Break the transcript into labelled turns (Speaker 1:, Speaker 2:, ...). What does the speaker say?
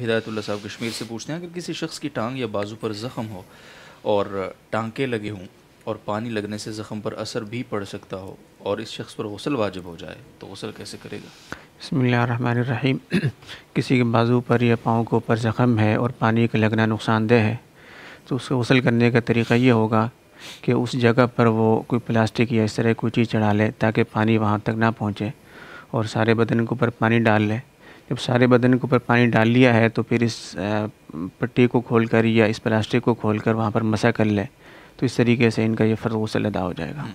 Speaker 1: हिदायतुल्ला साहब कश्मीर से पूछते हैं, अगर किसी शख्स की टांग या बाजू पर ज़ख़म हो और टांके लगे हों और पानी लगने से ज़ख़म पर असर भी पड़ सकता हो और इस शख्स पर गसल वाजिब हो जाए तो गसल कैसे करेगा?
Speaker 2: बसमीम किसी के बाजू पर या पाँव के ऊपर ज़ख़म है और पानी का लगना नुकसानदेह है तो उसको गसल करने का तरीका ये होगा कि उस जगह पर वो कोई प्लास्टिक या इस तरह कोई चीज़ चढ़ा ले ताकि पानी वहाँ तक ना पहुँचे और सारे बदन के ऊपर पानी डाल ले। जब सारे बदन के ऊपर पानी डाल लिया है तो फिर इस पट्टी को खोल कर या इस प्लास्टिक को खोल कर वहाँ पर मसा कर ले तो इस तरीके से इनका ये फ़र्ज़ गसल अदा हो जाएगा।